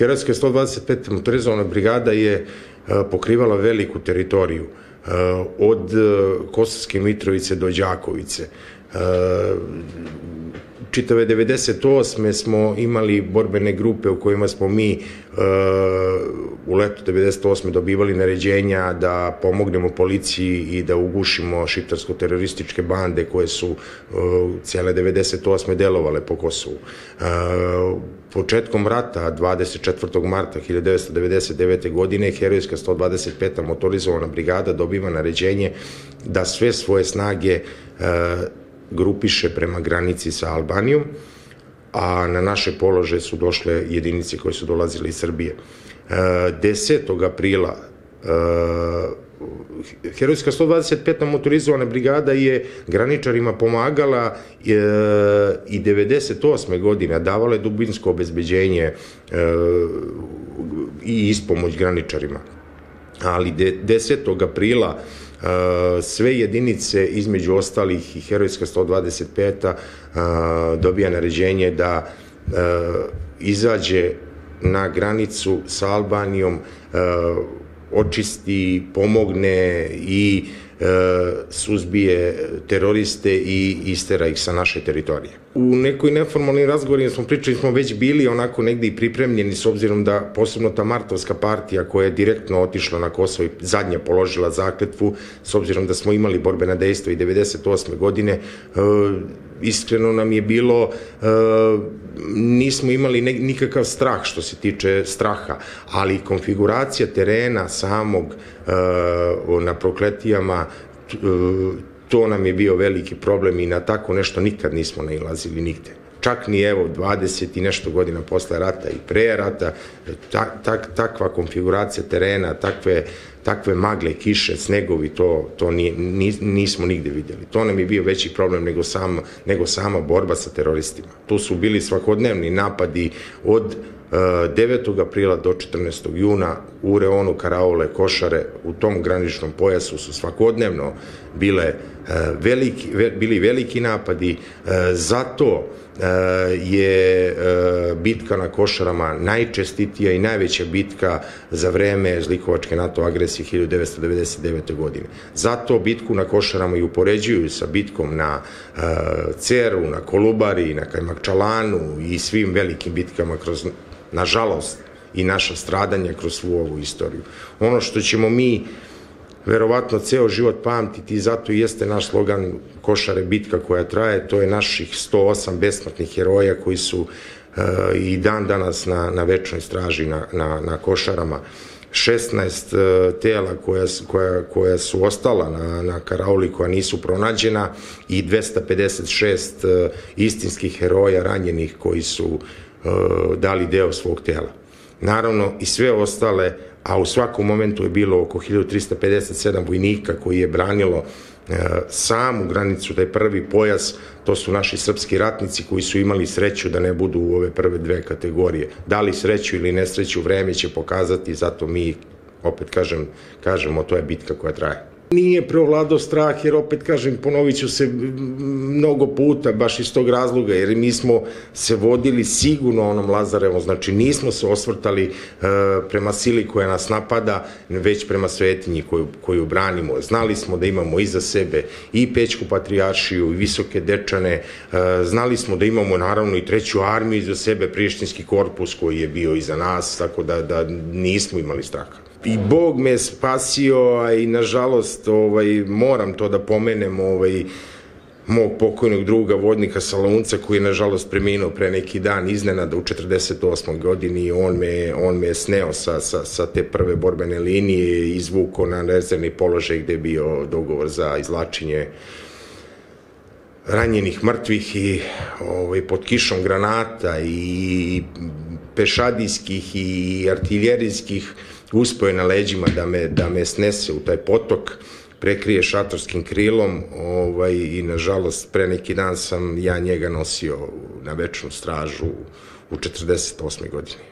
Herojska 125. motorizovana brigada je e, pokrivala veliku teritoriju e, od Kosovske Mitrovice do Đakovice čitave 98. smo imali borbene grupe u kojima smo mi u letu 98. dobivali naređenja da pomognemo policiji i da ugušimo šiptarsko-terorističke bande koje su cijele 98. delovale po Kosovu. Početkom rata, 24. marta 1999. godine, Herojska 125. motorizovana brigada dobiva naređenje da sve svoje snage grupiše prema granici sa Albanijom, a na naše polože su došle jedinice koje su dolazile iz Srbije. 10. E, aprila e, Herojska 125. motorizovana brigada je graničarima pomagala e, i 98. godina davala je dubinsko obezbeđenje i ispomoć graničarima. Ali 10. aprila sve jedinice, između ostalih i Herojska 125. dobija naređenje da izađe na granicu sa Albanijom, očisti, pomogne i suzbije teroriste i istera ih sa naše teritorije. U nekoj neformalnim razgovorima smo pričali, smo već bili onako negde i pripremljeni s obzirom da posebno ta Martovska partija koja je direktno otišla na Kosovo i zadnje položila zakletvu, s obzirom da smo imali borbena dejstva i 98. godine, e, iskreno nam je bilo, e, nismo imali nikakav strah što se tiče straha, ali konfiguracija terena samog e, na prokletijama to nam je bio veliki problem i na tako nešto nikad nismo nailazili nigde. Čak ni evo 20 i nešto godina posle rata i pre rata, ta, tak, takva konfiguracija terena, takve, takve magle, kiše, snegovi, to, to nije, nismo nigde videli. To nam je bio veći problem nego, sam, nego sama borba sa teroristima. Tu su bili svakodnevni napadi od 9. aprila do 14. juna u reonu Karaole, Košare, u tom graničnom pojasu su svakodnevno bile e, veliki, bili veliki napadi, e, zato e, je bitka na Košarama najčestitija i najveća bitka za vreme zlikovačke NATO agresije 1999. godine. Zato bitku na Košarama i upoređuju sa bitkom na Ceru, na Kolubari, na Kajmakčalanu i svim velikim bitkama kroz nažalost, i naša stradanja kroz svu ovu istoriju. Ono što ćemo mi verovatno ceo život pamtiti i zato jeste naš slogan Košare bitka koja traje, to je naših 108 besmrtnih heroja koji su uh, i dan danas na, na večnoj straži na, na, na Košarama. 16 uh, e, tela koja, koja, koja su ostala na, na Karauli, koja nisu pronađena i 256 uh, istinskih heroja ranjenih koji su dali deo svog tela. Naravno i sve ostale, a u svakom momentu je bilo oko 1357 vojnika koji je branilo uh, samu granicu, taj prvi pojas, to su naši srpski ratnici koji su imali sreću da ne budu u ove prve dve kategorije. Da li sreću ili nesreću, vreme će pokazati, zato mi, opet kažem, kažemo, to je bitka koja traje. Nije preovladao strah, jer opet kažem, ponovit ću se mnogo puta, baš iz tog razloga, jer mi smo se vodili sigurno onom Lazarevom, znači nismo se osvrtali uh, prema sili koja nas napada, već prema svetinji koju, koju branimo. Znali smo da imamo iza sebe i Pećku patrijaršiju, i Visoke dečane, uh, znali smo da imamo naravno i treću armiju iza sebe, Prištinski korpus koji je bio iza nas, tako da, da nismo imali straha i Bog me spasio, a i nažalost ovaj, moram to da pomenem, ovaj, mog pokojnog druga vodnika Salunca koji je nažalost preminuo pre neki dan iznenada u 48. godini on me, on me je sneo sa, sa, sa te prve borbene linije i izvuko na rezervni položaj gde je bio dogovor za izlačenje ranjenih mrtvih i ovaj, pod kišom granata i pešadijskih i artiljerijskih uspio je na leđima da me, da me snese u taj potok, prekrije šatorskim krilom ovaj, i nažalost pre neki dan sam ja njega nosio na večnu stražu u 48. godini.